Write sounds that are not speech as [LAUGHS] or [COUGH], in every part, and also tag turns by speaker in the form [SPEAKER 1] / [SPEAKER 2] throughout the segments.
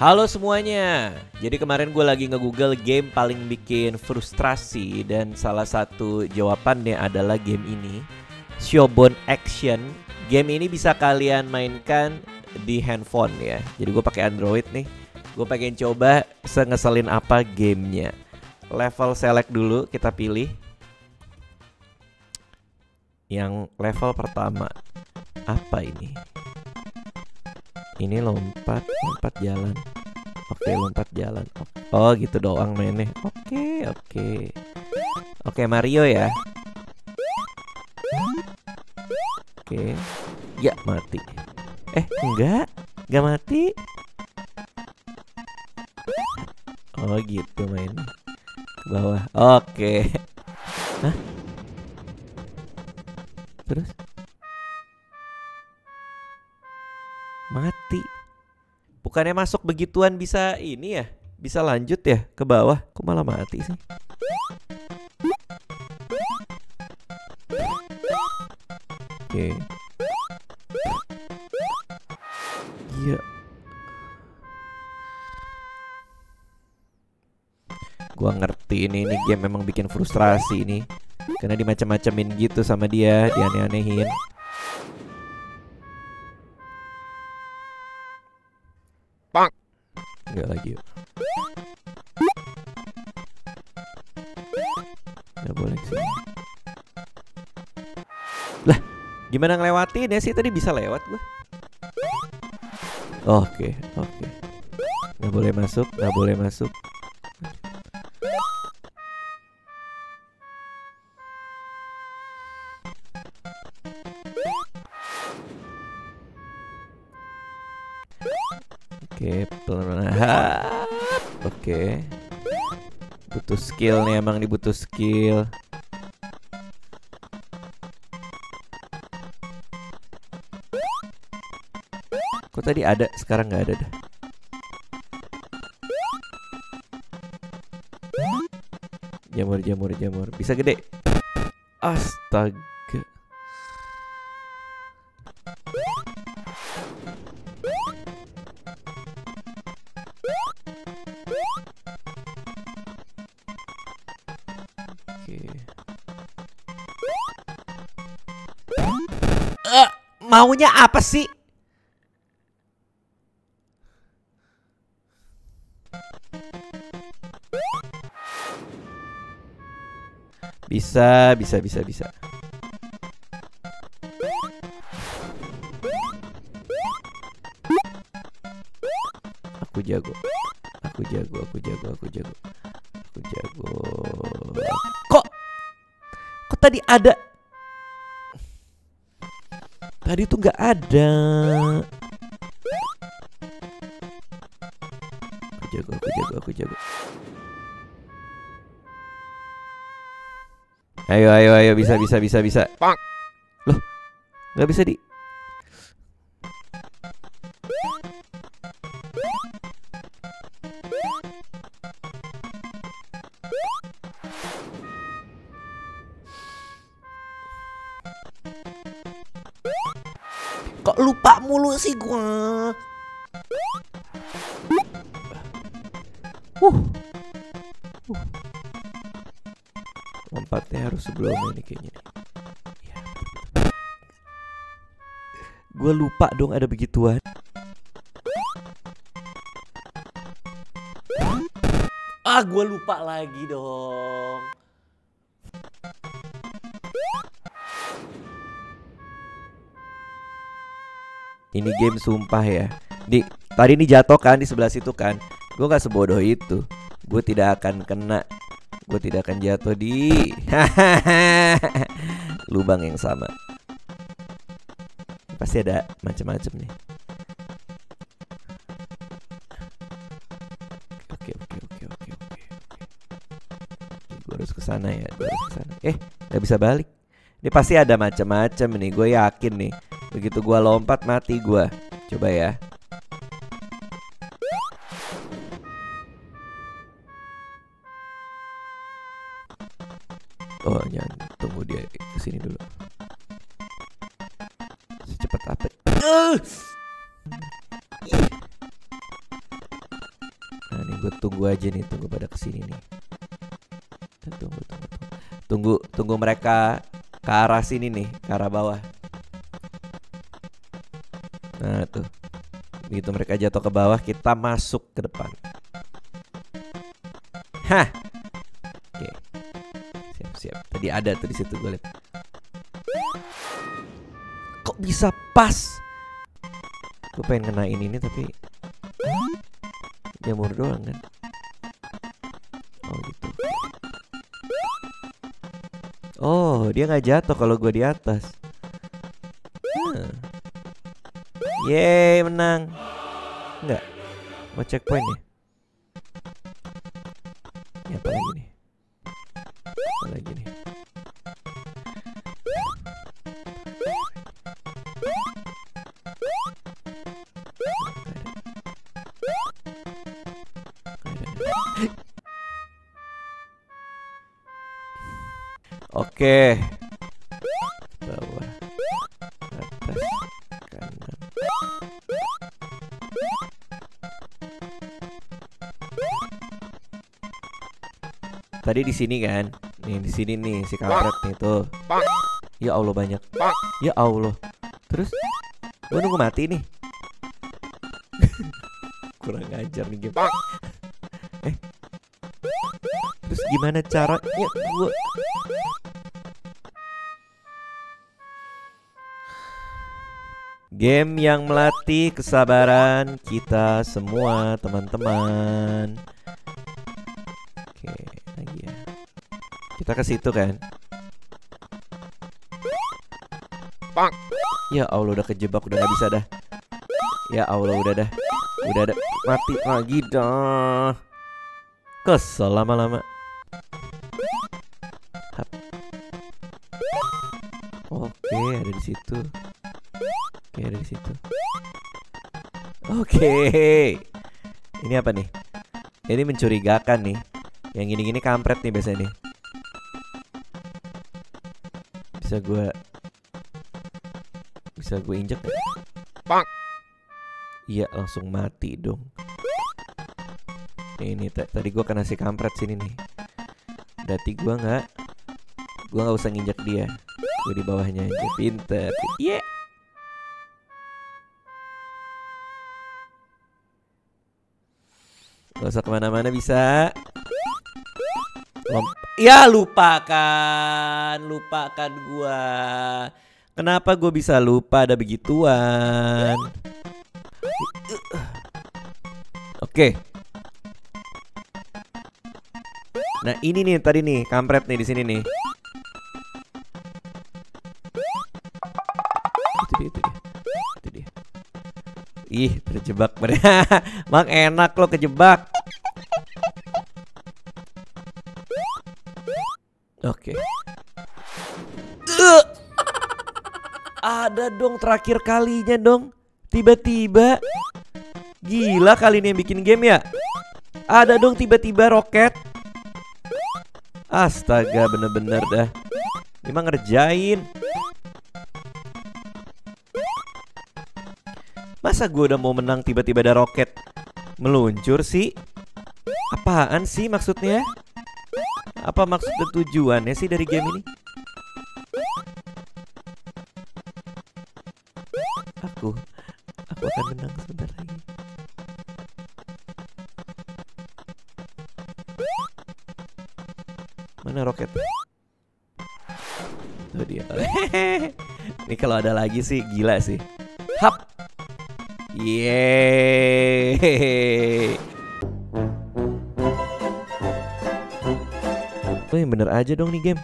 [SPEAKER 1] Halo semuanya. Jadi kemarin gue lagi nge-google game paling bikin frustrasi dan salah satu jawabannya adalah game ini, Shobon Action. Game ini bisa kalian mainkan di handphone ya. Jadi gue pakai Android nih. Gue pengen coba sengeselin apa gamenya. Level select dulu kita pilih. Yang level pertama apa ini? Ini lompat, lompat jalan. Oke, lompat jalan. Oh, gitu doang mainnya. Oke, oke. Oke, Mario ya. Oke. Ya, mati. Eh, enggak. Enggak mati. Oh, gitu mainnya. Ke bawah. Oke. Hah? Terus? Mati. Bukannya masuk begituan bisa ini ya? Bisa lanjut ya ke bawah? Kok malah mati sih? Oke. Iya. Gua ngerti ini ini game memang bikin frustrasi ini. Karena dimacam-macamin gitu sama dia, dianeh-anehin. Enggak lagi yuk. Enggak boleh sih. Lah, gimana ngelewatin ya sih tadi bisa lewat gua. Oke, oke. Nggak boleh masuk, nggak boleh masuk. Oke, pelan [LAUGHS] Oke. Butuh skill nih emang nih butuh skill. Kok tadi ada, sekarang nggak ada dah. Jamur, jamur, jamur. Bisa gede. Astaga. Maunya apa sih? Bisa, bisa, bisa, bisa. Aku jago. Aku jago, aku jago, aku jago. Aku jago. Kok Kok tadi ada Tadi tuh nggak ada. Aku jago, aku jago, aku jago. Ayo, ayo, ayo, bisa, bisa, bisa, bisa. Loh, nggak bisa di. Lupa mulu sih gua? Uh. Uh. Lompatnya harus sebelum ini kayaknya. Ya. Gue lupa dong ada begituan. Ah, gue lupa lagi dong. Ini game sumpah ya. Di tadi ini jatuh kan di sebelah situ kan. Gue gak sebodoh itu. Gue tidak akan kena. Gue tidak akan jatuh di [LAUGHS] lubang yang sama. Pasti ada macam-macam nih. Oke oke oke oke. Gue harus ke sana ya. Eh, nggak bisa balik. Ini pasti ada macam-macam nih. Gue yakin nih. Begitu gua lompat mati gua. Coba ya. Oh, jangan tunggu dia ke sini dulu. Secepat apa? Uh! Gue tunggu aja nih, tunggu pada ke sini nih. Tunggu, tunggu, tunggu. Tunggu, tunggu mereka ke arah sini nih, ke arah bawah. Nah tuh, begitu mereka jatuh ke bawah, kita masuk ke depan. Hah, oke, siap siap. Tadi ada tuh di situ gue liat. Kok bisa pas? Gue pengen ngenain ini tapi jamur doang kan. Oh gitu. Oh, dia nggak jatuh kalau gue di atas. Yeay, menang. Enggak. Mau checkpoint ya? Ini apa lagi nih? Apa lagi nih? Oke. Bawah. Tadi di sini kan? Nih di sini nih si kampret nih tuh. Ya Allah banyak. Ya Allah. Terus gue nunggu mati nih. [LAUGHS] Kurang ajar nih game. Eh. Terus gimana caranya gue Game yang melatih kesabaran kita semua teman-teman. Oke, ya. Kita ke situ kan?
[SPEAKER 2] Bang.
[SPEAKER 1] Ya Allah udah kejebak udah nggak bisa dah. Ya Allah udah dah. Udah ada mati lagi dah. Kesel lama-lama. Oke, ada di situ. Oke, ada di situ. Oke. Ini apa nih? Ini mencurigakan nih. Yang gini-gini kampret nih biasanya nih. Bisa gue Bisa gue injek gak?
[SPEAKER 2] Bang.
[SPEAKER 1] Iya langsung mati dong. Ini ta- tadi gue kena si kampret sini nih. Berarti gue nggak Gue nggak usah nginjek dia. Gue di bawahnya aja. Pinter. Iya. Gak usah ke mana-mana bisa Ya lupakan Lupakan gua. Kenapa gue bisa lupa ada begituan? Oke. Nah ini nih tadi nih Kampret nih di sini nih. Ih terjebak [LAUGHS] Mak enak lo kejebak Ada dong terakhir kalinya dong. Tiba-tiba. Gila kali ini yang bikin game ya. Ada dong tiba-tiba roket. Astaga bener-bener dah. Emang ngerjain. Masa gue udah mau menang tiba-tiba ada roket? Meluncur sih. Apaan sih maksudnya? Apa maksud tujuannya sih dari game ini Aku Aku akan menang sebentar lagi Mana roket? Tuh dia. [LAUGHS] Ini kalau ada lagi sih gila sih. Hap. Yeay. Yang bener aja dong nih game.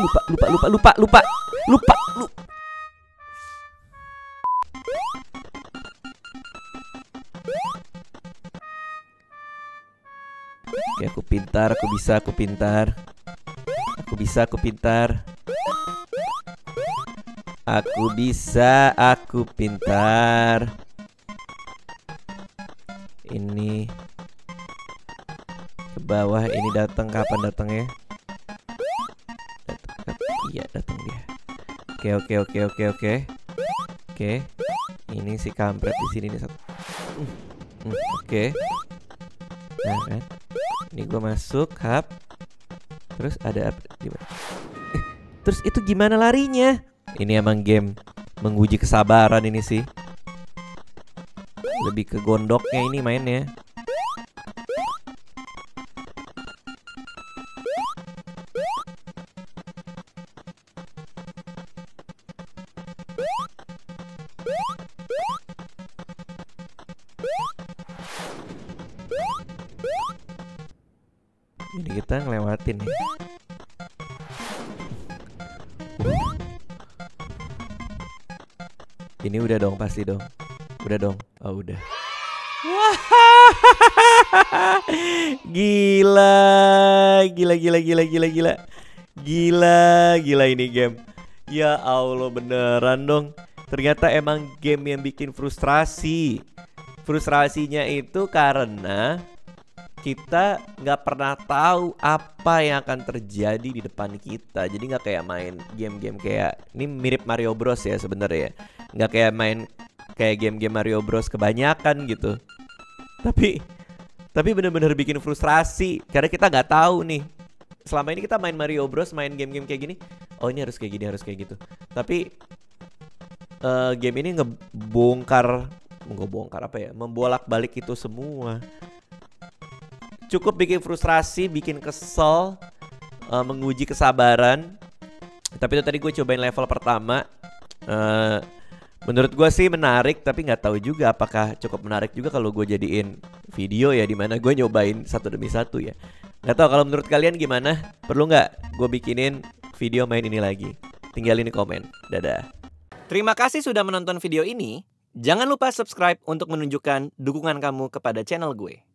[SPEAKER 1] Lupa lupa lupa lupa lupa. Lupa lu Oke aku pintar aku bisa aku pintar. Aku bisa aku pintar. Aku bisa aku pintar. Ini ke bawah ini datang. Kapan datangnya? Datang Oke oke oke oke oke. Oke. Ini si kampret di sini nih satu. Hmm, hmm, Oke. Nah kan. Ini gua masuk hap. Terus ada apa? Gimana? Eh, terus itu gimana larinya? Ini emang game menguji kesabaran ini sih. Lebih ke gondoknya ini mainnya. Ini kita ngelewatin ya. Ini udah dong pasti dong. Udah dong. Oh udah. [LAUGHS] gila, gila, gila, gila, gila, gila, gila, gila ini game. Ya Allah beneran dong. Ternyata emang game yang bikin frustrasi. Frustrasinya itu karena kita nggak pernah tahu apa yang akan terjadi di depan kita. Jadi nggak kayak main game-game kayak ini mirip Mario Bros ya sebenarnya. Nggak kayak main kayak game-game Mario Bros kebanyakan gitu. Tapi tapi bener-bener bikin frustrasi karena kita nggak tahu nih. Selama ini kita main Mario Bros, main game-game kayak gini. Oh ini harus kayak gini, harus kayak gitu. Tapi eh, game ini ngebongkar, ngebongkar apa ya? Membolak-balik itu semua cukup bikin frustrasi, bikin kesel, eh, menguji kesabaran. Tapi itu tadi gue cobain level pertama. eh menurut gue sih menarik, tapi nggak tahu juga apakah cukup menarik juga kalau gue jadiin video ya, di mana gue nyobain satu demi satu ya. Nggak tahu kalau menurut kalian gimana? Perlu nggak gue bikinin video main ini lagi? Tinggalin di komen. Dadah. Terima kasih sudah menonton video ini. Jangan lupa subscribe untuk menunjukkan dukungan kamu kepada channel gue.